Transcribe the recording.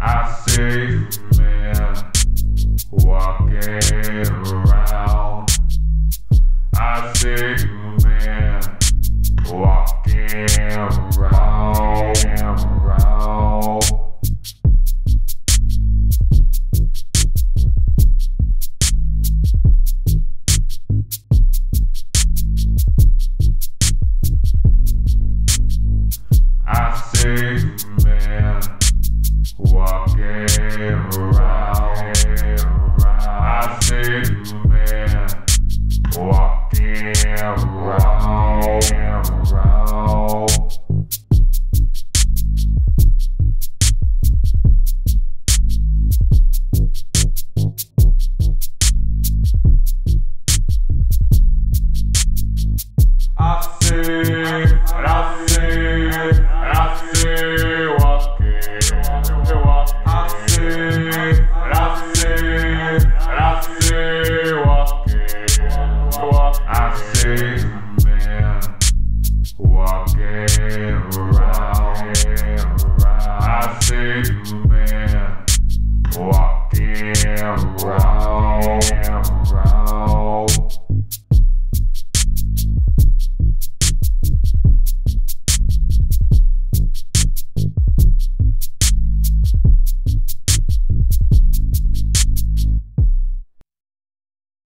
I see men walking around. I see men walking around. I see.